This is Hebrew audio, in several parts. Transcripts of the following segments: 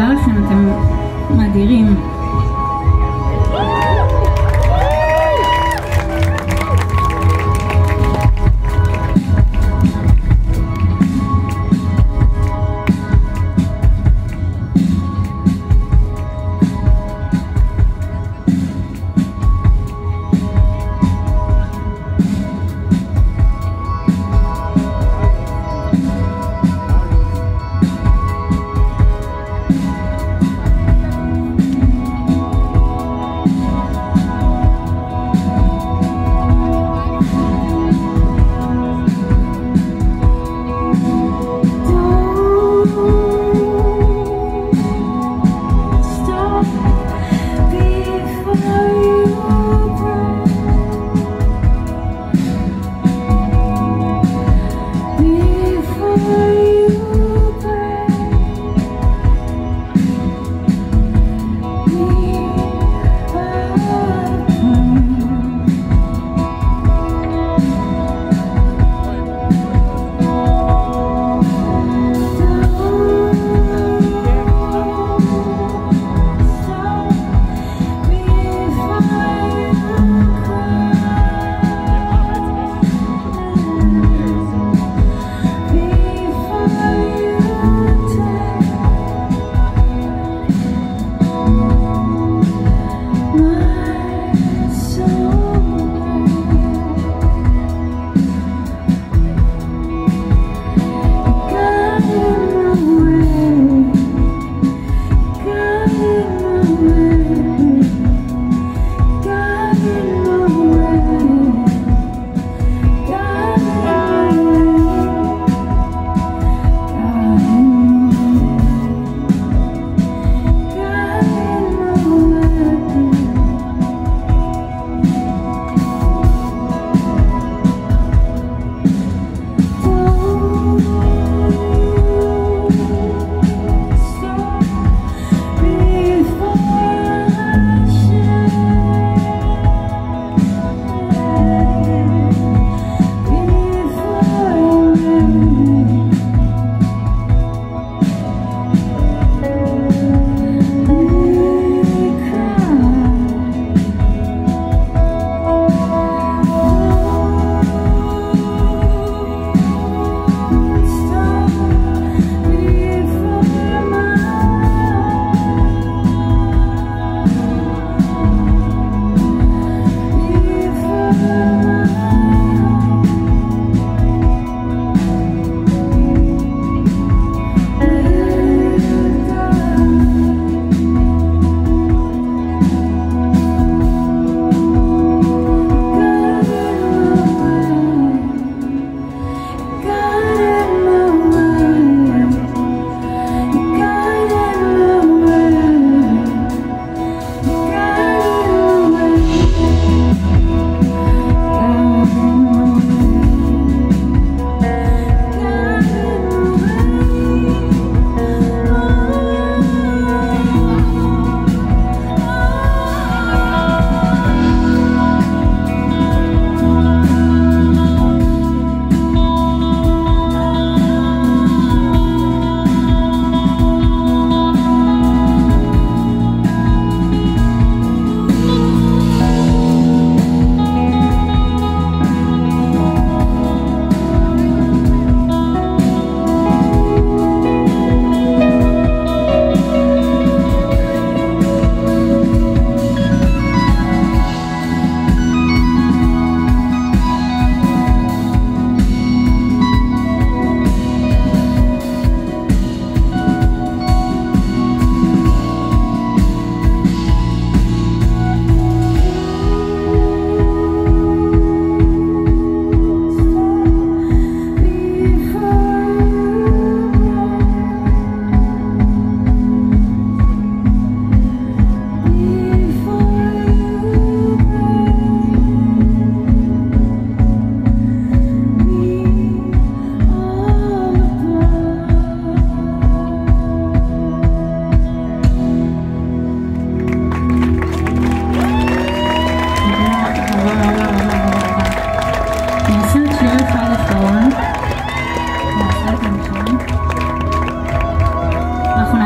תודה לכם, אתם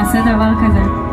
נעשה דבר כזה.